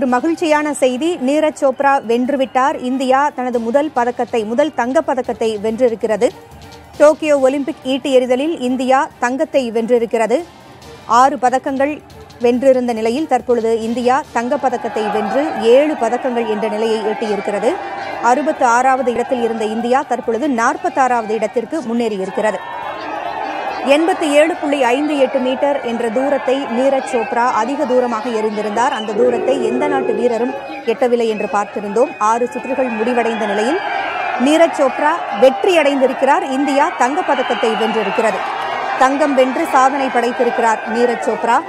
ஒரு மகிழ்ச்சியான செய்தி. நீரஜ் சோப்ரா வென்றுவிட்டார். இந்தியா தனது முதல் பதக்கத்தை முதல் தங்கப்பதக்கத்தை வென்றிருக்கிறது. டோக்கியோ ஒலிம்பிக் ஈட்டி எறிதலில் இந்தியா தங்கத்தை வென்றிருக்கிறது. ஆறு பதக்கங்கள் வென்றிருந்த நிலையில் தற்பொழுது இந்தியா தங்கப் பதக்கத்தை வென்று ஏழு பதக்கங்கள் என்ற நிலையை எட்டியிருக்கிறது. அறுபத்து ஆறாவது இடத்தில் இருந்த இந்தியா தற்பொழுது நாற்பத்தாறாவது இடத்திற்கு முன்னேறியிருக்கிறது. எண்பத்தி ஏழு புள்ளி ஐந்து எட்டு மீட்டர் என்ற தூரத்தை நீரஜ் சோப்ரா அதிக தூரமாக எறிந்திருந்தார். அந்த தூரத்தை எந்த நாட்டு வீரரும் எட்டவில்லை என்று பார்த்திருந்தோம். ஆறு சுற்றுகள் முடிவடைந்த நிலையில் நீரஜ் சோப்ரா வெற்றியடைந்திருக்கிறார் இந்தியா தங்கப் பதக்கத்தை வென்றிருக்கிறது. தங்கம் வென்று சாதனை படைத்திருக்கிறார் நீரஜ் சோப்ரா.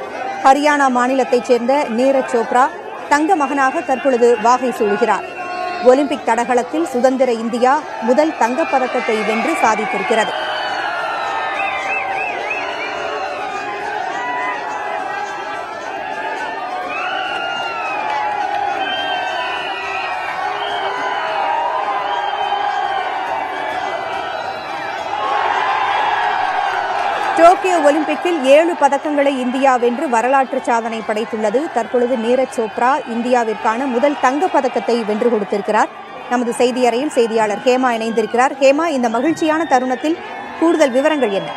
ஹரியானா மாநிலத்தைச் சேர்ந்த நீரஜ் சோப்ரா தங்க மகனாக தற்பொழுது வாகை சூடுகிறார். ஒலிம்பிக் தடகளத்தில் சுதந்திர இந்தியா முதல் தங்கப் பதக்கத்தை வென்று சாதித்திருக்கிறது. டோக்கியோ ஒலிம்பிக்கில் ஏழு பதக்கங்களை இந்தியா வென்று வரலாற்று சாதனை படைத்துள்ளது. தற்பொழுது நீரஜ் சோப்ரா இந்தியாவிற்கான முதல் தங்கப் பதக்கத்தை வென்று கொடுத்திருக்கிறார். நமது செய்தி அறையில் செய்தியாளர் ஹேமா இணைந்திருக்கிறார். ஹேமா இந்த மகிழ்ச்சியான தருணத்தில் கூடுதல் விவரங்கள் என்ன?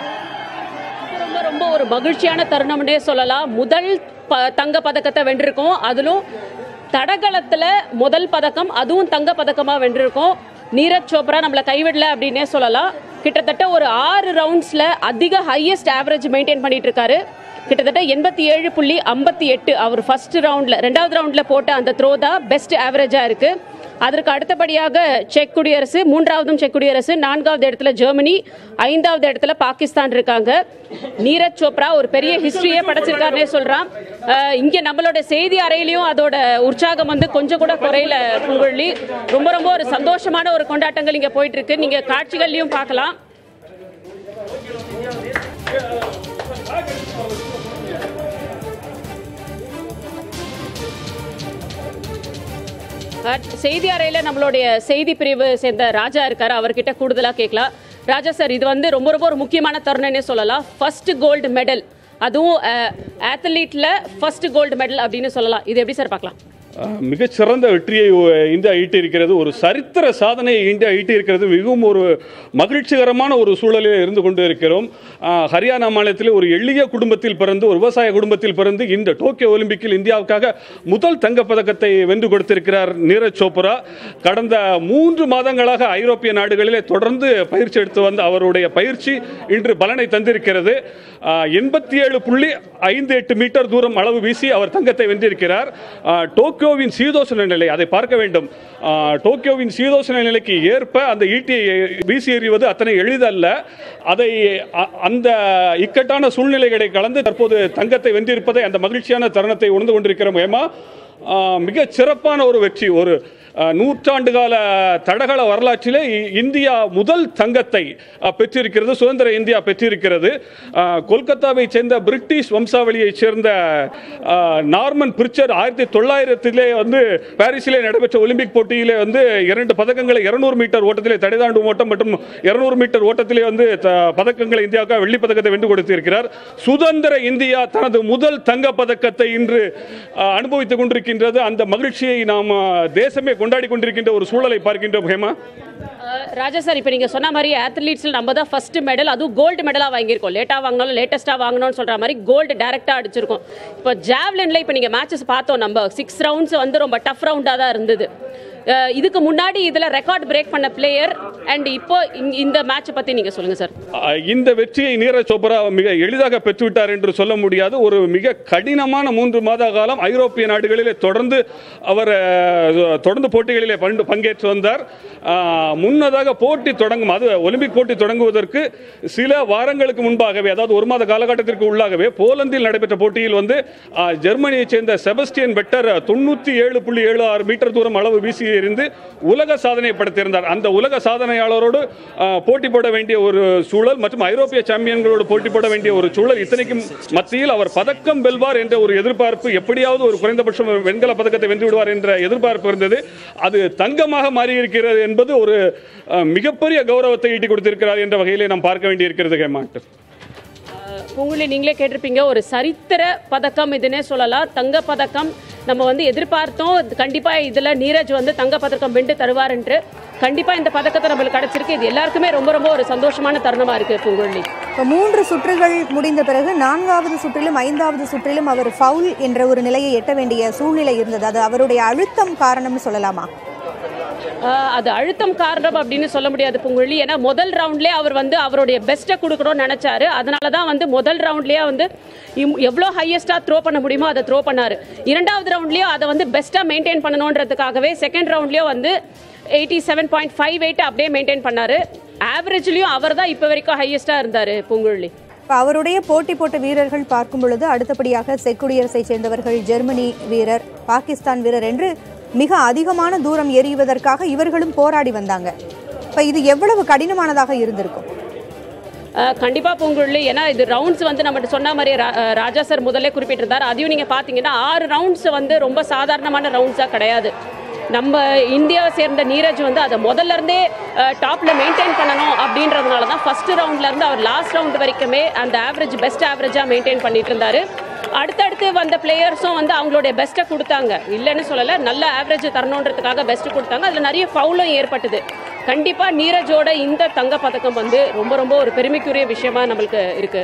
ரொம்ப ரொம்ப ஒரு மகிழ்ச்சியான தருணம்னே சொல்லலாம். முதல் ப தங்க பதக்கத்தை வென்றிருக்கோம். அதிலும் தடகளத்தில் முதல் பதக்கம் அதுவும் தங்க பதக்கமாக வென்றிருக்கோம். நீரஜ் சோப்ரா நம்மளை கைவிடல அப்படின்னே சொல்லலாம். கிட்டத்தட்ட ஒரு ஆறு ரவுண்ட்ஸில் அதிக ஹையஸ்ட் ஆவரேஜ் மெயின்டைன் பண்ணிட்டு இருக்காரு கிட்டத்தட்ட எண்பத்தி ஏழு புள்ளி ஐம்பத்தி எட்டு அவர் ஃபர்ஸ்ட் ரவுண்டில் ரெண்டாவது ரவுண்டில் போட்ட அந்த த்ரோ தான் பெஸ்ட் ஆவரேஜாக இருக்குது அதற்கு அடுத்தபடியாக செக் குடியரசு மூன்றாவதும் செக் குடியரசு நான்காவது இடத்துல ஜெர்மனி ஐந்தாவது இடத்துல பாகிஸ்தான் இருக்காங்க. நீரஜ் சோப்ரா ஒரு பெரிய ஹிஸ்டரியே படைச்சிருக்காருன்னே சொல்கிறான் இங்கே நம்மளோட செய்தி அறையிலையும் அதோட உற்சாகம் வந்து கொஞ்சம் கூட குறையில பூங்குழலி ரொம்ப ரொம்ப ஒரு சந்தோஷமான ஒரு கொண்டாட்டங்கள் இங்கே போயிட்டு இருக்கு. நீங்கள் காட்சிகள்லையும் பார்க்கலாம். அஹ் செய்தி அறையில நம்மளுடைய செய்தி பிரிவு சேர்ந்த ராஜா இருக்காரு. அவர்கிட்ட கூடுதலா கேட்கலாம். ராஜா சார் இது வந்து ரொம்ப ரொம்ப ஒரு முக்கியமான தருணம்னே சொல்லலாம். ஃபர்ஸ்ட் கோல்டு மெடல் அதுவும் ஆத்லீட்ல ஃபர்ஸ்ட் கோல்டு மெடல் அப்படின்னு சொல்லலாம். இது எப்படி சார் பார்க்கலாம்? மிகச்சிறந்த வெற்றியை இந்தியா ஈட்டியிருக்கிறது. ஒரு சரித்திர சாதனையை இந்தியா ஈட்டியிருக்கிறது. மிகவும் ஒரு மகிழ்ச்சிகரமான ஒரு சூழலில் இருந்து கொண்டு இருக்கிறோம் ஹரியானா மாநிலத்தில் ஒரு எளிய குடும்பத்தில் பிறந்து ஒரு விவசாய குடும்பத்தில் பிறந்து இந்த டோக்கியோ ஒலிம்பிக்கில் இந்தியாவுக்காக முதல் தங்கப் பதக்கத்தை வென்று கொடுத்திருக்கிறார் நீரஜ் சோப்ரா. கடந்த மூன்று மாதங்களாக ஐரோப்பிய நாடுகளிலே தொடர்ந்து பயிற்சி எடுத்து வந்த அவருடைய பயிற்சி இன்று பலனை தந்திருக்கிறது. எண்பத்தி ஏழு புள்ளி ஐந்து எட்டு மீட்டர் தூரம் அளவு வீசி அவர் தங்கத்தை வென்றிருக்கிறார். டோக்கியோ டோக்கியோவின் சீதோஷண நிலை அதை பார்க்க வேண்டும். டோக்கியோவின் சீதோஷண நிலைக்கு ஏற்ப அந்த ஈட்டியை வீசி எறிவது அத்தனை எளிதல்ல. அதை அ- அந்த இக்கட்டான சூழ்நிலைகளை கலந்து தற்போது தங்கத்தை வென்றிருப்பதை அந்த மகிழ்ச்சியான தருணத்தை உணர்ந்து கொண்டிருக்கிறோம் ஏமா. மிக சிறப்பான ஒரு வெற்றி ஒரு நூற்றாண்டு கால தடகள வரலாற்றிலே இந்தியா முதல் தங்கத்தை பெற்றிருக்கிறது சுதந்திர இந்தியா பெற்றிருக்கிறது. கொல்கத்தாவை சேர்ந்த பிரிட்டிஷ் வம்சாவளியைச் சேர்ந்த நார்மன் பிரிச்சர் ஆயிரத்தி தொள்ளாயிரத்திலே வந்து பாரிஸிலே நடைபெற்ற ஒலிம்பிக் போட்டியிலே வந்து இரண்டு பதக்கங்களை இருநூறு மீட்டர் ஓட்டத்திலே தடைதாண்டு ஓட்டம் மற்றும் இருநூறு மீட்டர் ஓட்டத்திலே வந்து பதக்கங்களை இந்தியாவுக்கு வெள்ளி பதக்கத்தை வென்று கொடுத்திருக்கிறார். சுதந்திர இந்தியா தனது முதல் தங்க பதக்கத்தை இன்று அனுபவித்துக் கொண்டிருக்கின்றது. அந்த மகிழ்ச்சியை நாம் தேசமே கொண்டாடி கொண்டிருக்கின்ற ஒரு சூழலை பார்க்கின்ற ஹேமா. ராஜா சார் இப்போ நீங்கள் சொன்ன மாதிரி ஆத்லீட்ஸில் நம்ம தான் ஃபர்ஸ்ட் மெடல் அதுவும் கோல்டு மெடலாக வாங்கியிருக்கோம். லேட்டாக வாங்கினாலும் லேட்டஸ்ட்டாக வாங்கணும்னு சொல்கிற மாதிரி கோல்டு டேரெக்டாக அடிச்சிருக்கோம். இப்போ ஜாவ்லினில் இப்போ நீங்கள் மேட்சஸ் பார்த்தோம் நம்ம. சிக்ஸ் ரவுண்ட்ஸ் வந்து ரொம்ப டஃப் ரவுண்டாக தான் இருந்தது. இதுக்கு முன்னாடி இதில் ரெக்கார்ட் பிரேக் பண்ண பிளேயர் அண்ட் இப்போ இந்த மேட்சை பற்றி நீங்கள் சொல்லுங்கள் சார் இந்த வெற்றியை நீரஜ் சோப்ரா மிக எளிதாக பெற்றுவிட்டார் என்று சொல்ல முடியாது. ஒரு மிக கடினமான மூன்று மாத காலம் ஐரோப்பிய நாடுகளிலே தொடர்ந்து அவர் தொடர்ந்து போட்டிகளிலே பண்டு- பங்கேற்று வந்தார். முன்னதாக போட்டி தொடங்கும் அது ஒலிம்பிக் போட்டி தொடங்குவதற்கு சில வாரங்களுக்கு முன்பாகவே அதாவது ஒரு மாத காலகட்டத்திற்கு உள்ளாகவே போலந்தில் நடைபெற்ற போட்டியில் வந்து ஜெர்மனியைச் சேர்ந்த செபஸ்டியன் பெட்டர் தொண்ணூற்றி ஏழு புள்ளி ஏழு ஆறு மீட்டர் தூரம் அளவு வீசி எறிந்து உலக சாதனை படைத்திருந்தார் அந்த உலக சாதனையாளரோடு போட்டி போட வேண்டிய ஒரு சூழல் மற்றும் ஐரோப்பிய சாம்பியன்களோடு போட்டி போட வேண்டிய ஒரு சூழல் இத்தனைக்கும் மத்தியில் அவர் பதக்கம் வெல்வார் என்ற ஒரு எதிர்பார்ப்பு எப்படியாவது ஒரு குறைந்தபட்சம் வெண்கல பதக்கத்தை வென்று விடுவார் என்ற எதிர்பார்ப்பு இருந்தது. அது தங்கமாக மாறியிருக்கிறது என்பது ஒரு மிகப்பெரிய கௌரவத்தை ஈட்டி கொடுத்திருக்கிறார் என்ற வகையிலே நாம் பார்க்க வேண்டியிருக்கிறது ஹேமாண்ட் உங்களை நீங்களே கேட்டிருப்பீங்க ஒரு சரித்திர பதக்கம் இதுன்னே சொல்லலாம். தங்க பதக்கம் நம்ம வந்து எதிர்பார்த்தோம். கண்டிப்பாக இதில் நீரஜ் வந்து தங்க பதக்கம் வென்று தருவார் கண்டிப்பாக இந்த பதக்கத்தை நம்மளுக்கு கிடச்சிருக்கு. இது எல்லாருக்குமே ரொம்ப ரொம்ப ஒரு சந்தோஷமான தருணமாக இருக்குது பூங்குழலி இப்போ மூன்று சுற்றுகள் முடிந்த பிறகு நான்காவது சுற்றிலும் ஐந்தாவது சுற்றிலும் அவர் ஃபவுல் என்ற ஒரு நிலையை எட்ட வேண்டிய சூழ்நிலை இருந்தது. அது அவருடைய அழுத்தம் காரணம்னு சொல்லலாமா? அது அழுத்தம் காரணம் அப்படின்னு சொல்ல முடியாது பூங்குழலி. ஏன்னா முதல் ரவுண்ட்லேயே அவர் வந்து அவருடைய பெஸ்ட்டை கொடுக்கணும்னு நினைச்சாரு. அதனால தான் வந்து முதல் ரவுண்ட்லேயே வந்து எவ்வளோ ஹையஸ்ட்டாக த்ரோ பண்ண முடியுமோ அதை த்ரோ பண்ணார். இரண்டாவது ரவுண்ட்லேயும் அதை வந்து பெஸ்ட்டாக மெயின்டைன் பண்ணணுன்றதுக்காகவே செகண்ட் ரவுண்ட்லேயும் வந்து eighty seven point five eight அப்படியே மெயின்டைன் பண்ணாரு. ஆவரேஜ்லேயும் அவர் தான் இப்போ வரைக்கும் ஹையஸ்ட்டாக இருந்தார் பூங்குழலி. இப்போ அவருடைய போட்டி போட்ட வீரர்கள் பார்க்கும் பொழுது அடுத்தபடியாக செக் குடியரசை சேர்ந்தவர்கள் ஜெர்மனி வீரர் பாகிஸ்தான் வீரர் என்று மிக அதிகமான தூரம் எறிவதற்காக இவர்களும் போராடி வந்தாங்க. இப்போ இது எவ்வளவு கடினமானதாக இருந்திருக்கும்? கண்டிப்பாக கண்டிப்பா ஏன்னா இது ரவுண்ட்ஸ் வந்து நம்ம சொன்ன மாதிரி ரா- ராஜா சார் முதல்ல குறிப்பிட்டிருந்தார். அதையும் நீங்கள் பார்த்தீங்கன்னா ஆறு ரவுண்ட்ஸ் வந்து ரொம்ப சாதாரணமான ரவுண்ட்ஸாக கிடையாது. நம்ம இந்தியாவை சேர்ந்த நீரஜ் வந்து அதை முதல்ல இருந்தே டாப்ல மெயின்டைன் பண்ணணும் அப்படின்றதுனால தான் ஃபர்ஸ்ட் ரவுண்ட்ல இருந்து அவர் லாஸ்ட் ரவுண்ட் வரைக்குமே அந்த ஆவரேஜ் பெஸ்ட் ஆவரேஜாக மெயின்டைன் பண்ணிட்டு இருந்தாரு. அடுத்தடுத்து வந்த பிளேயர்ஸும் வந்து அவங்களுடைய பெஸ்ட்டை கொடுத்தாங்க. இல்லைன்னு சொல்லலை நல்ல ஆவரேஜ் தரணுன்றதுக்காக பெஸ்ட் கொடுத்தாங்க. அதில் நிறைய ஃபவுலும் ஏற்பட்டது. கண்டிப்பா நீரஜோட இந்த தங்க பதக்கம் வந்து ரொம்ப ரொம்ப ஒரு பெருமைக்குரிய விஷயமா நம்மளுக்கு இருக்கு.